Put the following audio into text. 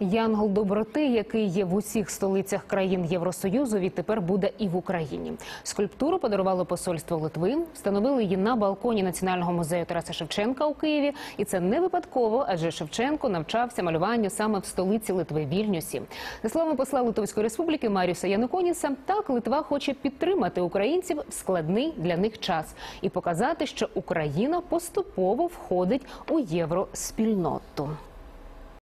Янгол доброти, який є в усіх столицях країн Євросоюзу, відтепер буде і в Україні. Скульптуру подарувало посольство Литви, встановили її на балконі Національного музею Тараса Шевченка у Києві. І це не випадково, адже Шевченко навчався малюванню саме в столиці Литви Вільнюсі. За словами посла Литовської республіки Маріуса Януконіса, так Литва хоче підтримати українців в складний для них час і показати, що Україна поступово входить у євроспільноту.